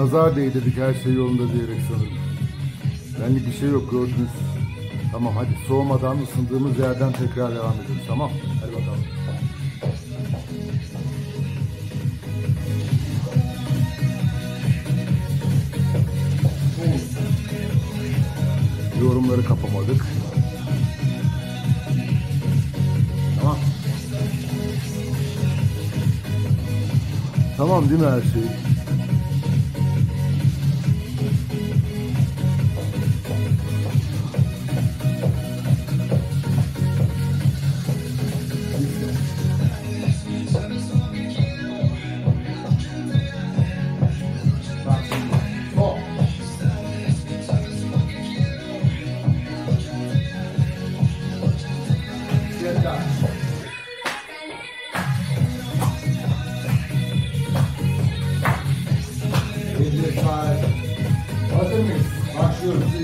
Nazar değdirdik her şey yolunda diyerek sanırım. Benlik bir şey yok gördünüz. Tamam hadi soğumadan ısındığımız yerden tekrar devam edelim tamam. Hadi bakalım. Yorumları kapamadık. Tamam. Tamam değil mi her şey? Başlıyoruz.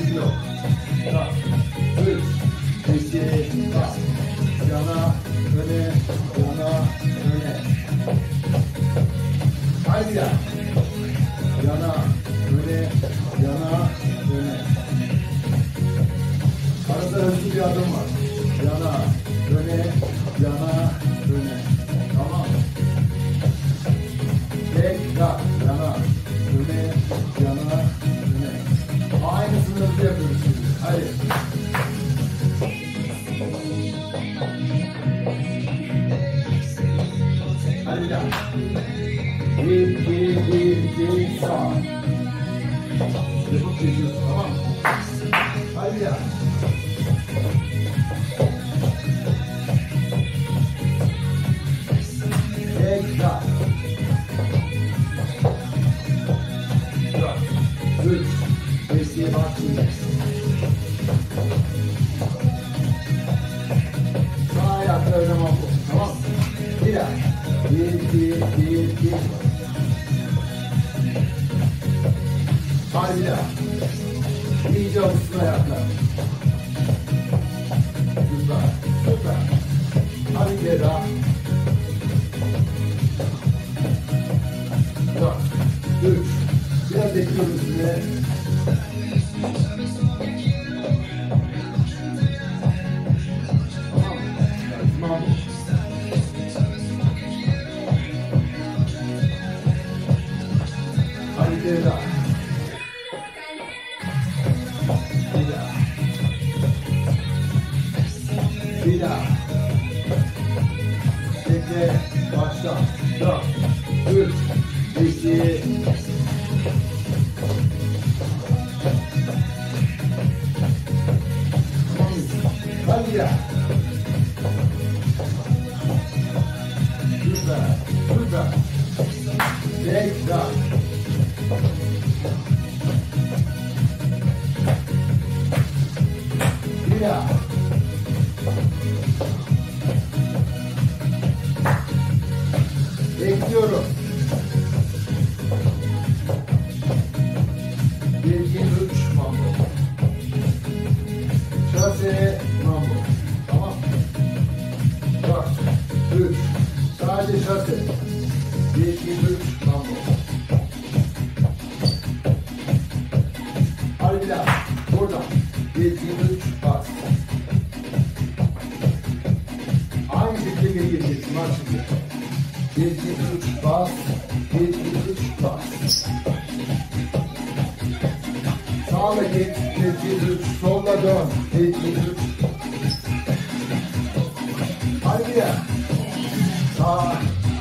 Sağ,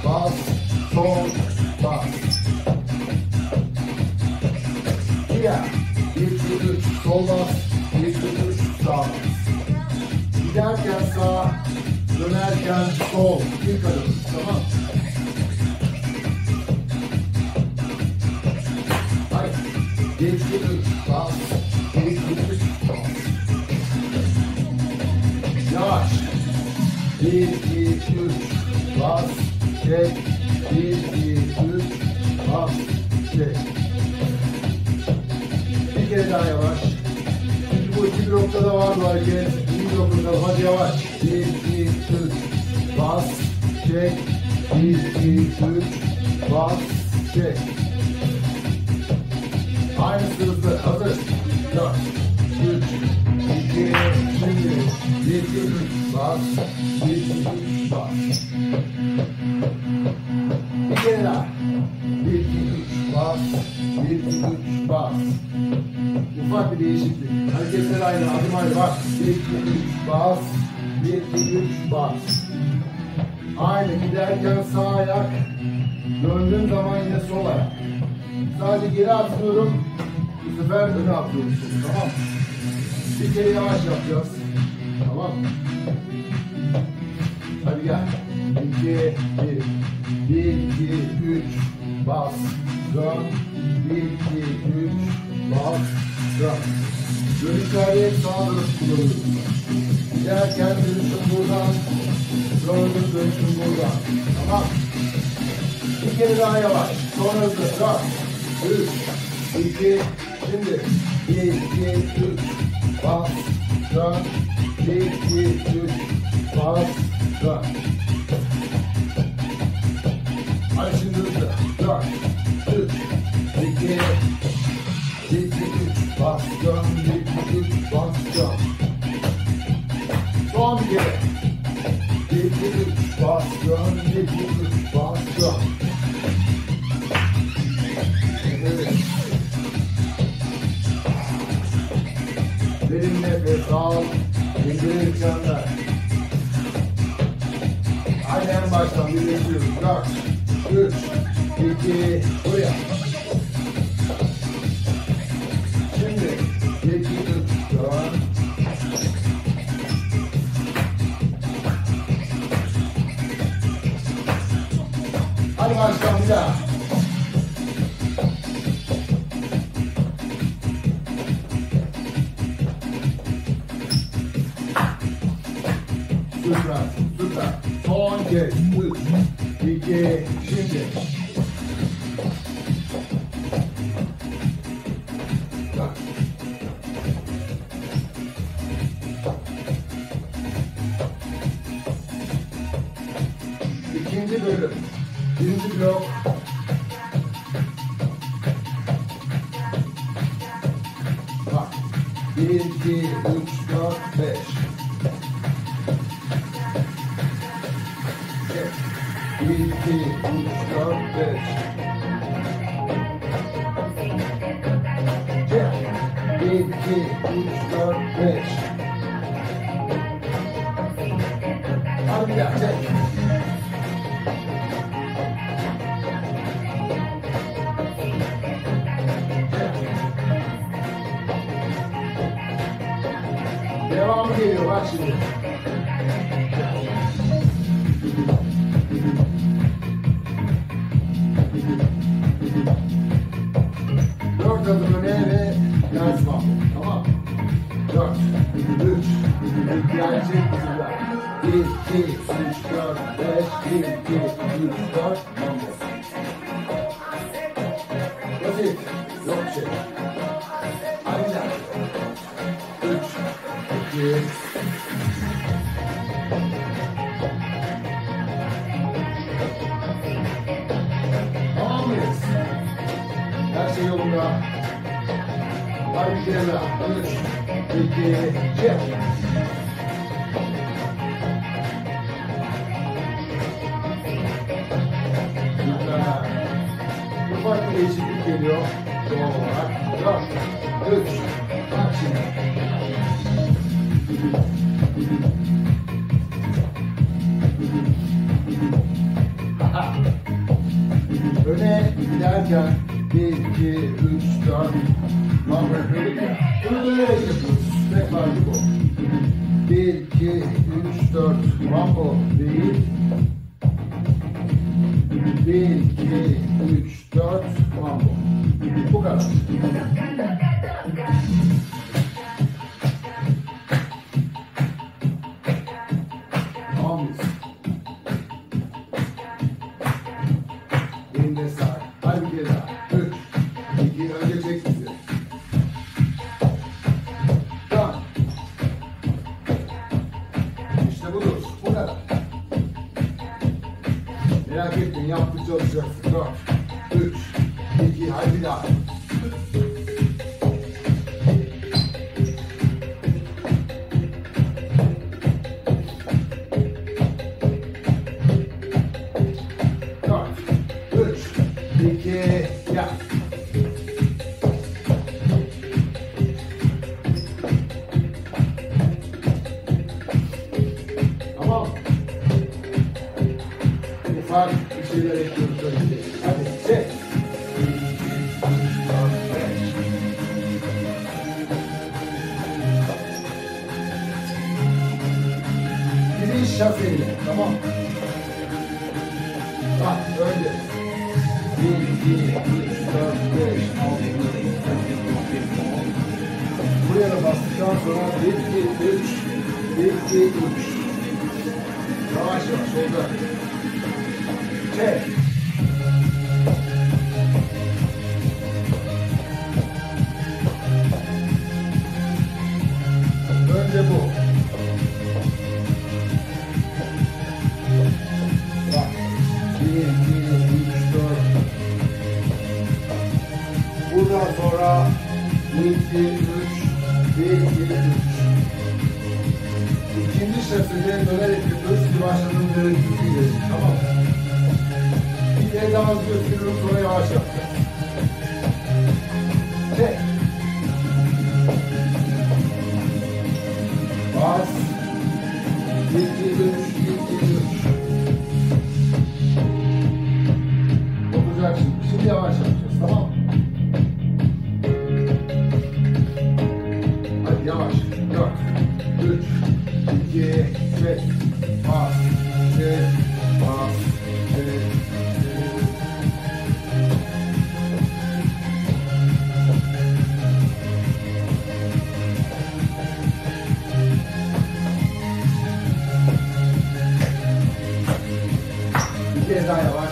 bas, sol, bas. Ya. Bir, iki, üç. Bir, iki. Sağ. Giderken sağ, dönerken sol. İlk adım. Tamam. Hayır. Bir, iki, üç. Bir, iki, üç. Bas. Yavaş. Bir. Bas. Çek. Bir, iki, üç. Bas. Çek. Bir kere daha yavaş. Çünkü bu iki blokta da var bu hareket. İyi dokunda hadi yavaş. Bir, iki, üç. Bas. Çek. Bir, iki, üç. Bas. Çek. Aynı hızlı. Hazır. Dört. Üç. İki. Bir, iki, üç. Bas. Bir, iki, üç. Bas. Aynı. Adım aynı. Bak. Bir, iki, üç. Bas. Bir, iki, üç. Bas. Aynı giderken sağ ayak, döndüğüm zaman yine sol ayak. Sadece geri atlıyorum, bu sefer öne atlıyorum. Tamam? Bir kere yavaş yapacağız. Tamam? Hadi gel. İki, bir. Bir, iki, üç. Bas. Dön. Bir, iki, üç. Bas. Dön. Dönüşlerde hep sağa dönüp kullanıyoruz. Giderken dönüşüm buradan. Döndüm dönüşüm buradan. Tamam. Bir kere daha yavaş. Sonra hızlı. Dört. Üç. iki, Şimdi. Bir, iki, üç. Bas. Dön. Bir, iki, üç. Bas. Dön. Hadi şimdi hızlı. Dört. Üç. iki, iki, üç. Bas. Dön. Son iki, üç. Bas. Dön. Üç. Bas. Dön. Evet. Derin nefes al. İndirir canlar. Hadi en baştan birleşiyoruz. Dört, üç, iki, buraya. Şimdi, bir, iki, üç, dört. Hadi baştan bir 21개고요. şafiyle. Tamam? Bak öyle. 1, 2, 3, 4, 5, 6, 7, Buraya da bastıktan sonra 1, 2, 3, 1, 2, 3. Yavaş yavaş oldu. Çek. Gracias.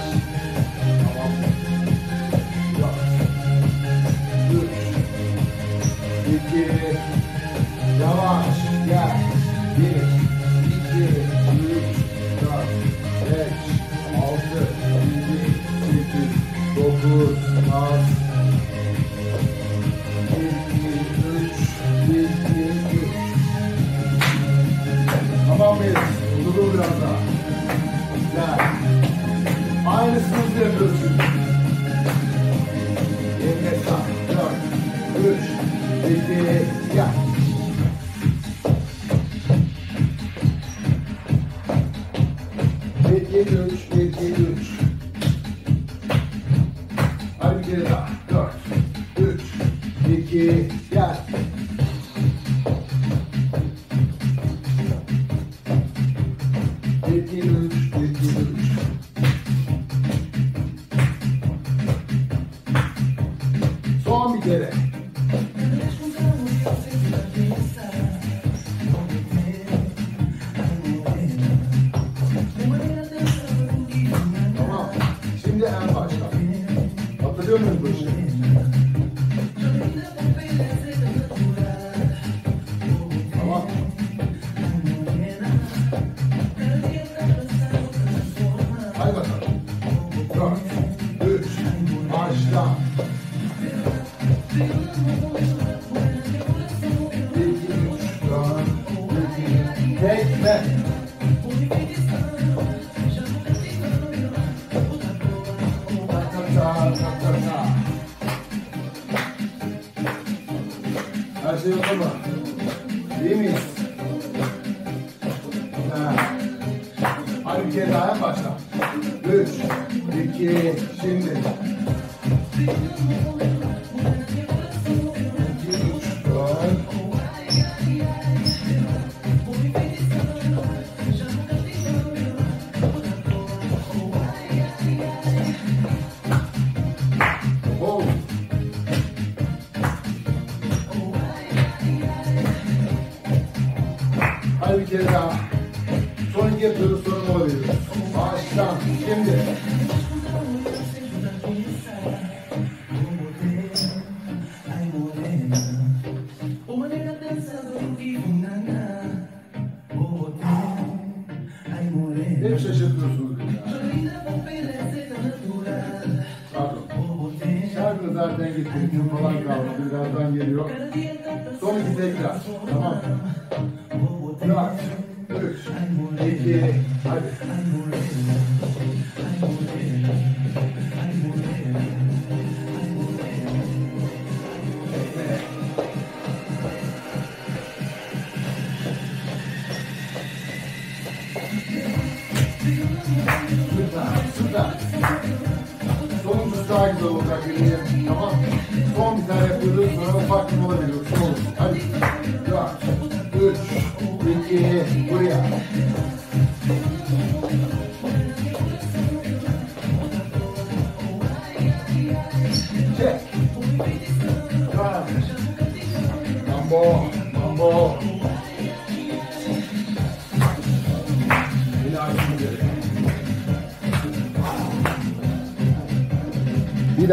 是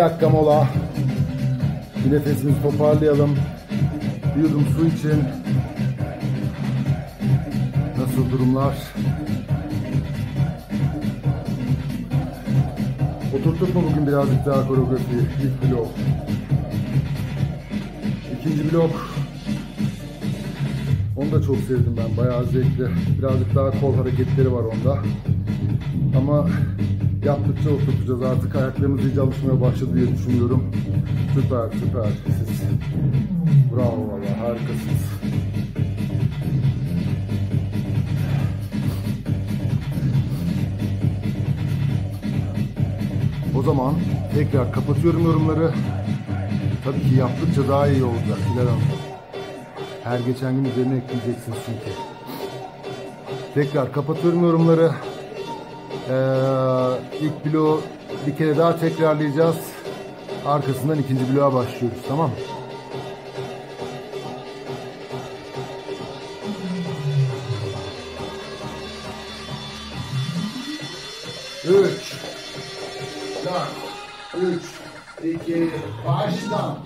dakika mola. Bir nefesimizi toparlayalım. Bir yudum su için. Nasıl durumlar? Oturttuk mu bugün birazcık daha koreografiyi? İlk blok. İkinci blok. Onu da çok sevdim ben. Bayağı zevkli. Birazcık daha kol hareketleri var onda. Ama yaptıkça oturtacağız. Artık ayaklarımız iyice alışmaya başladı diye düşünüyorum. Süper süper. Siz bravo valla harikasınız. O zaman tekrar kapatıyorum yorumları. Tabii ki yaptıkça daha iyi olacak Hilal. Her geçen gün üzerine ekleyeceksiniz çünkü. Tekrar kapatıyorum yorumları. Ee, ilk bloğu bir kere daha tekrarlayacağız. Arkasından ikinci bloğa başlıyoruz. Tamam mı? Üç, dört, üç, iki, başla.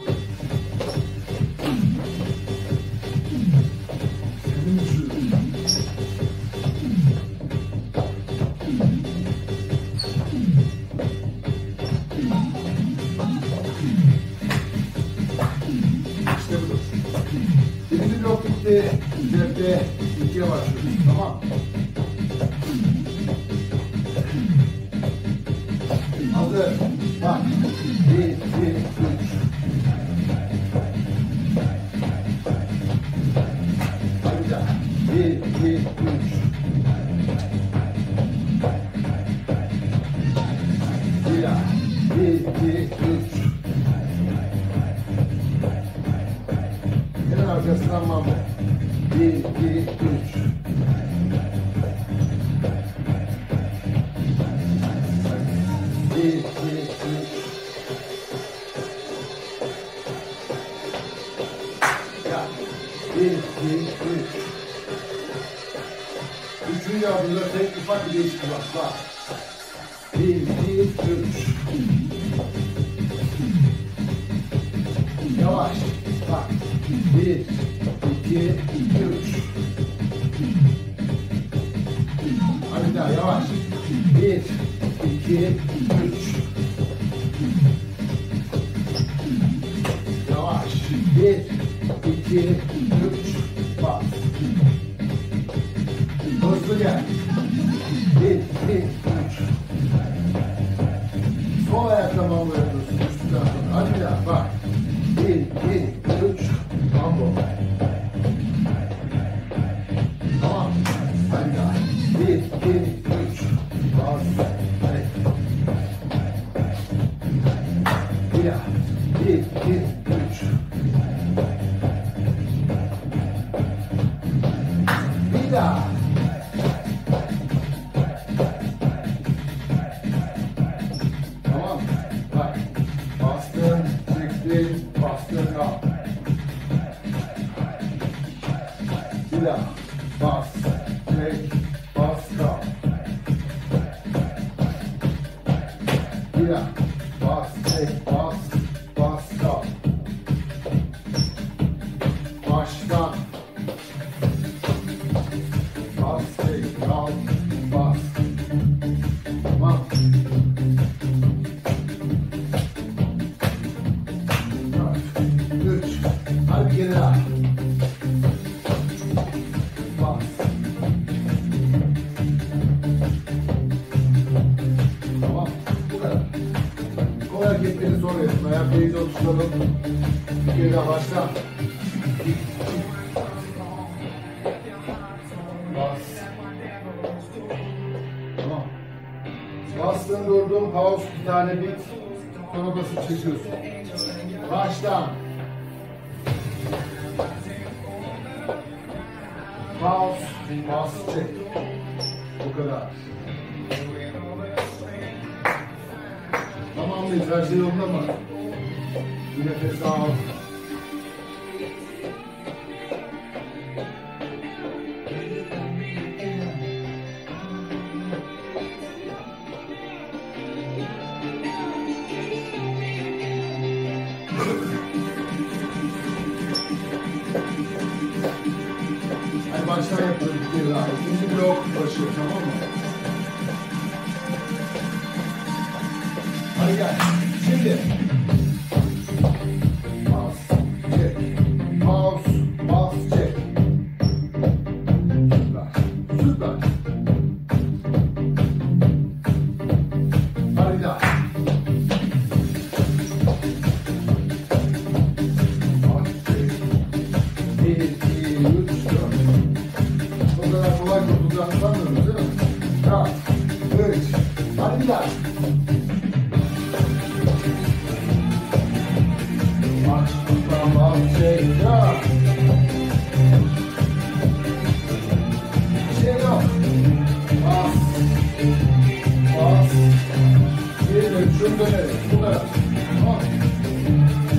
Yavaş. Bak. Bir, iki, üç. Hadi daha yavaş. Bir, iki, üç. Yavaş. Bir, iki, üç. Tamam. Bu kadar. Kol hareketleri sonra yapın. Ayak beyzi oluşturalım. Bir kere daha başla. Bas. Tamam. Bastın durdun. Pause bir tane bit. Sonra basıp çekiyorsun. Başla. rahatsız çek. O kadar. Tamam mıyız? Her şey yolunda mı? Bir nefes daha al.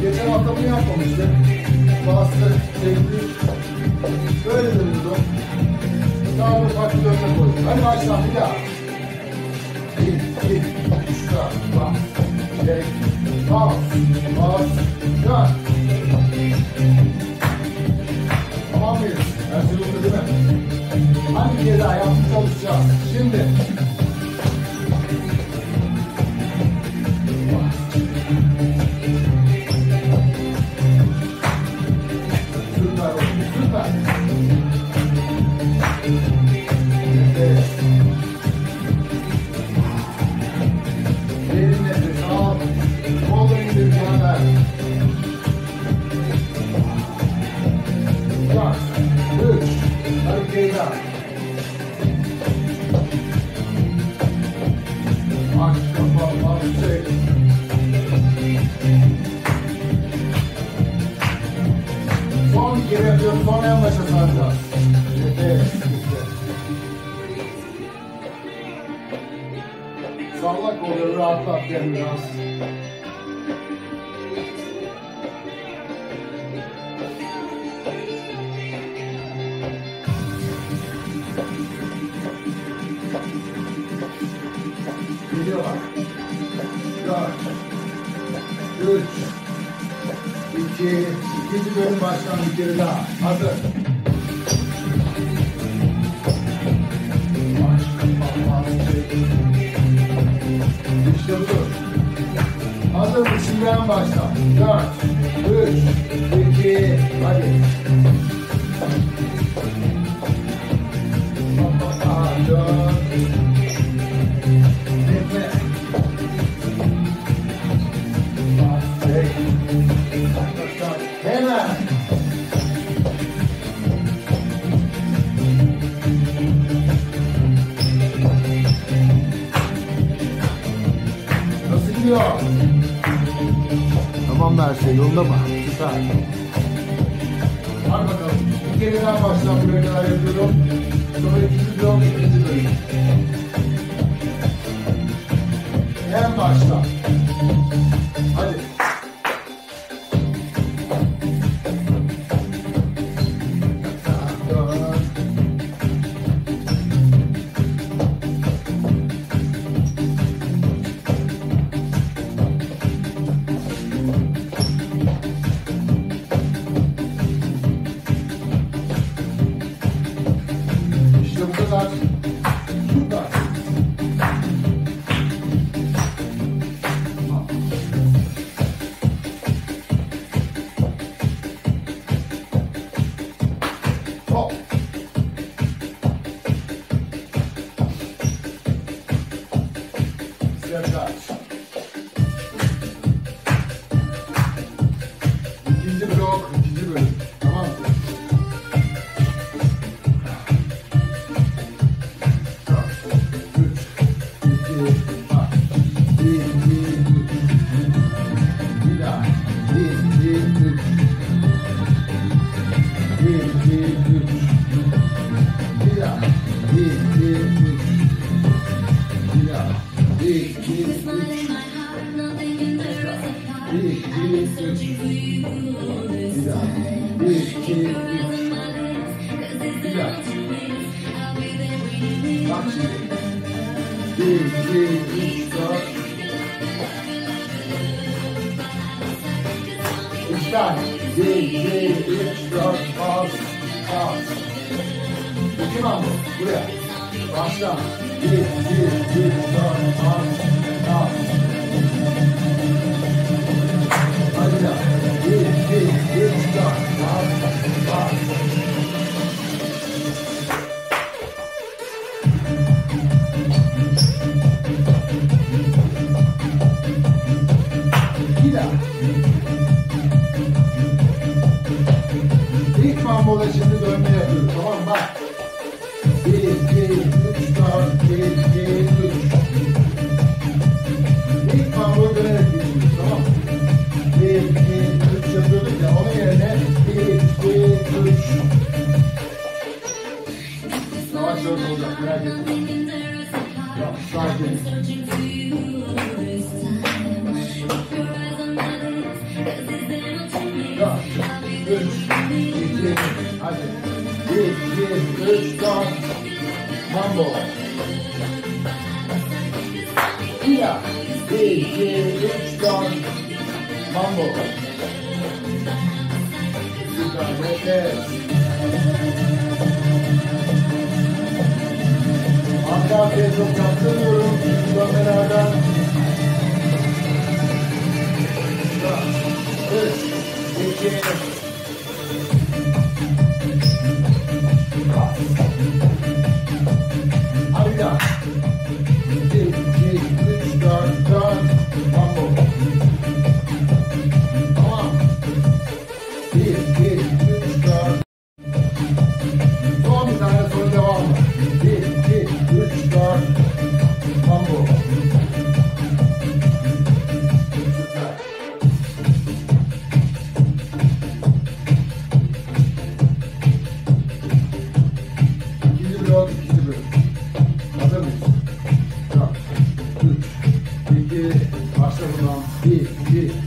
Geçen hafta bunu yapmamıştık. Bastı, çekti. Böyle dönüyordu. Daha da farklı yönde koyduk. Hadi başla bir daha dön, bas, çek, bas, bas, dön. Tamam mıyız? Her şey oldu değil mi? Hangi ceza yapmış olacağız? Şimdi ಭಾಷಣ ಅಂತೀರಲ್ಲ ಆ sir İlk bambola şimdi dönme yapıyoruz. Tamam bak. Bir, iki, üç, dört, bir, iki, üç. İlk bambola dönerek gidiyoruz. Tamam Bir, iki, üç yapıyorduk ya. Onun yerine bir, iki, üç. Yavaş yavaş olacak. Merak etme. Sakin. Mambo. Mira, DJ Winston. Mambo. Luca Lopez. Hatta Bezos yaptırıyorum. Kamerada. Üç, iki, Thank you. 야 박수 한번 비비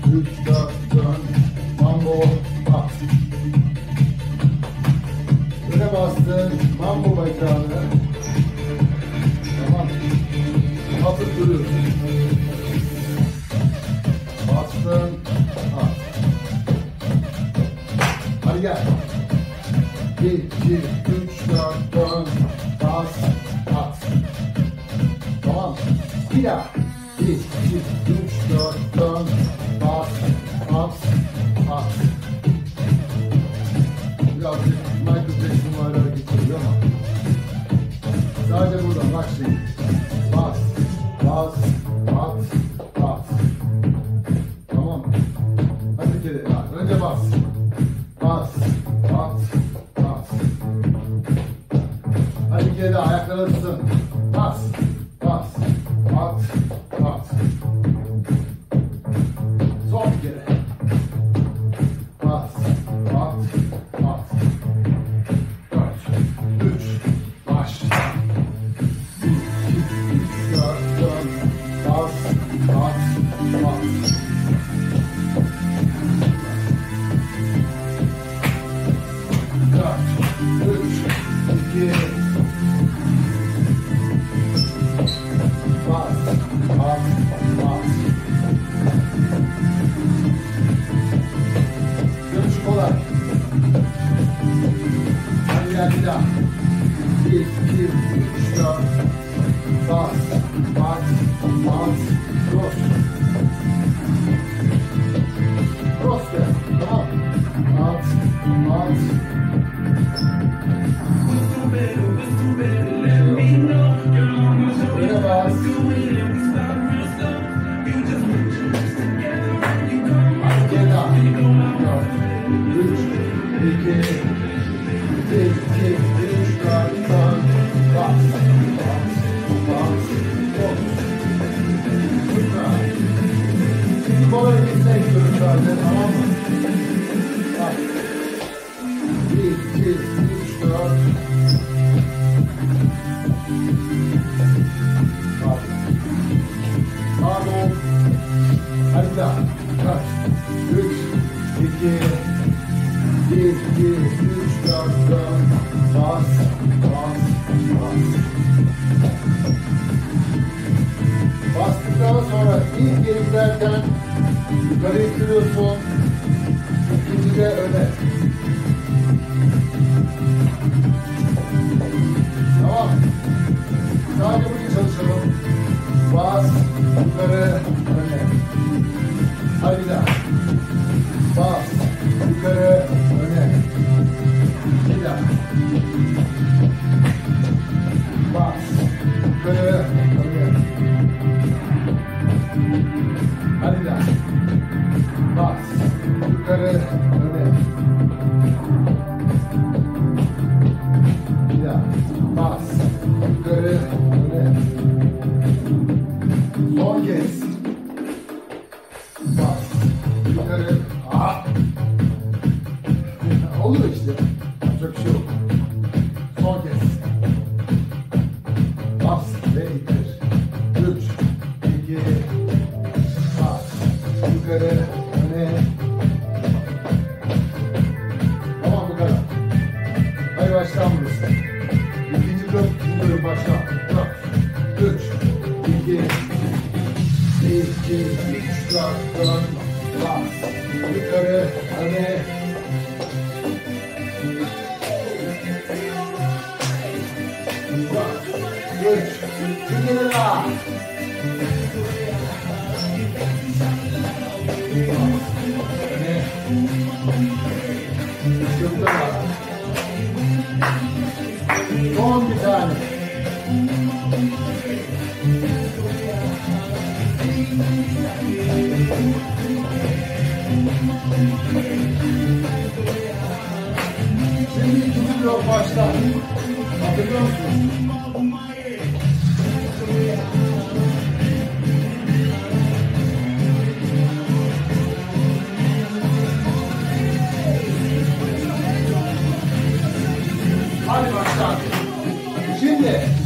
Şimdi.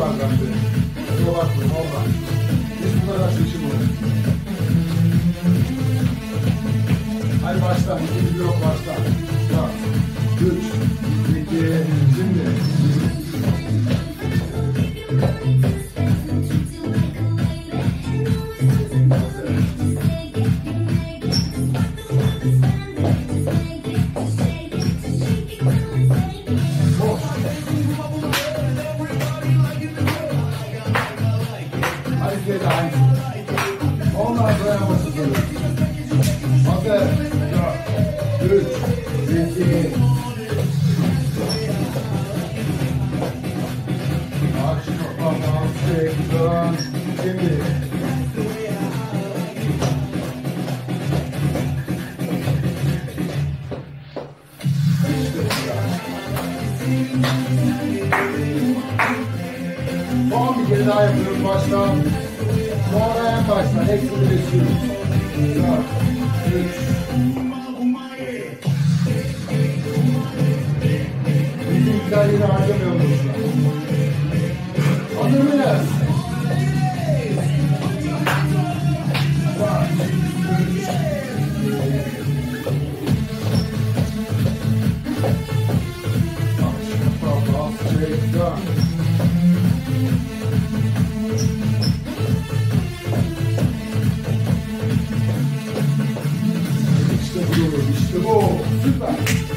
bardaktı. Kusura bakmayın valla. Biz bu kadar seçilmedik. Hadi baştan. İkinci blok baştan. Bak. Üç. İki. Şimdi. Yavaştan hepsini besliyoruz. Dört, üç, Müziklerini harcamıyoruz. Hazır mıyız? 料にしてもスーパー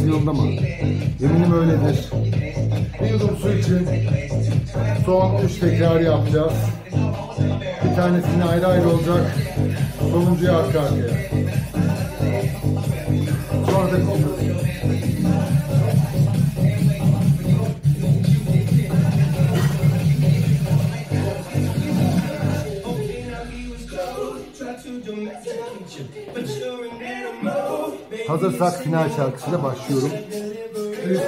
herkes yolunda mı? Eminim öyledir. Bir yudum su için son 3 tekrar yapacağız. Bir tanesini ayrı ayrı olacak. Sonuncuyu arka arkaya. Sonra da Hazırsak final şarkısıyla başlıyorum. Büyük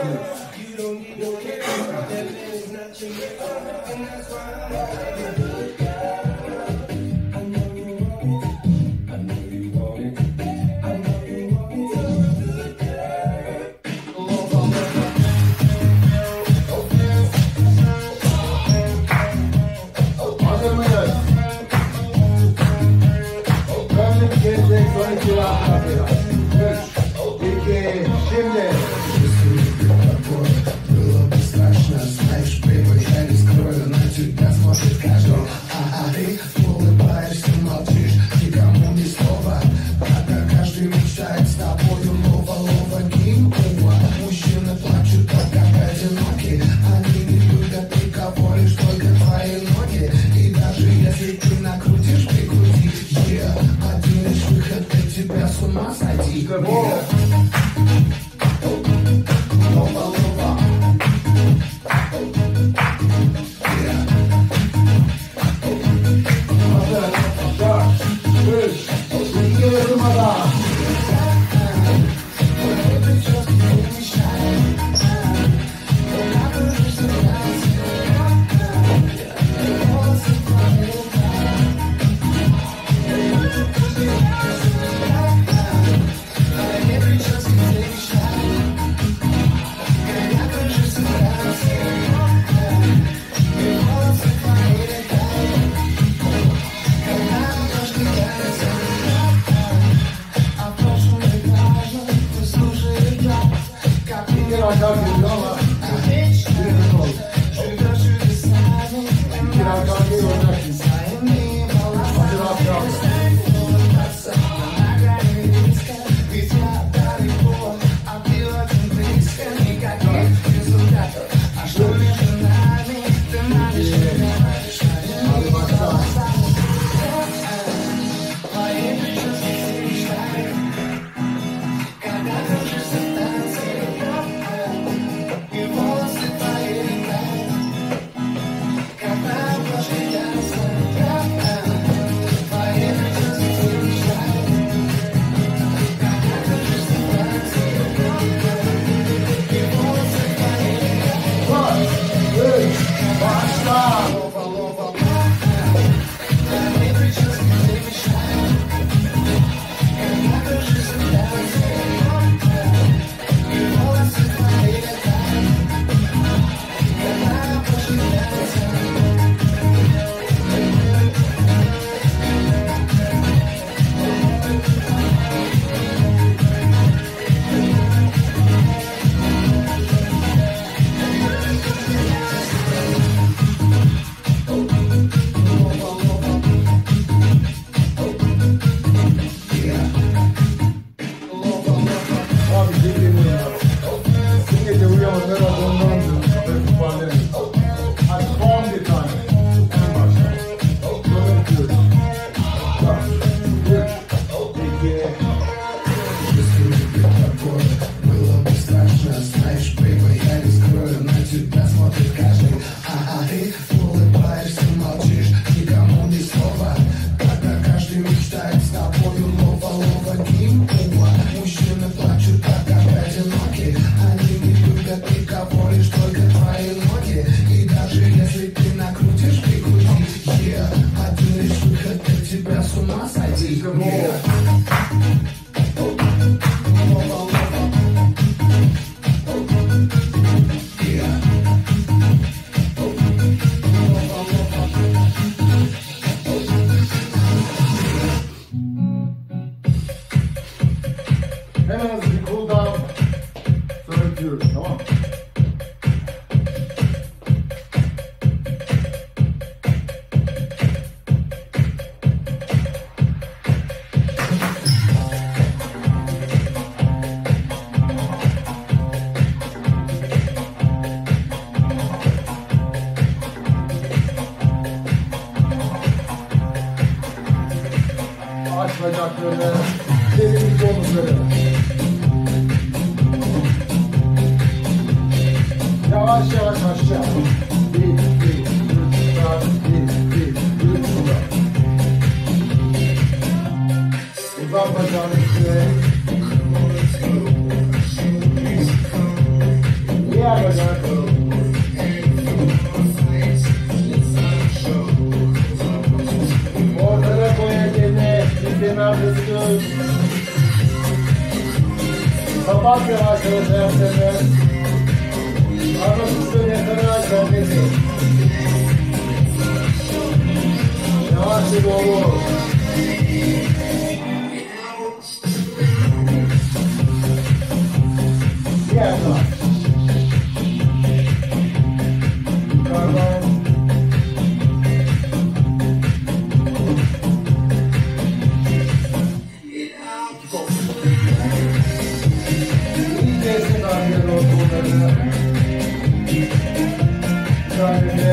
Sonra bitiyoruz. Tamam mı?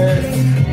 Yes.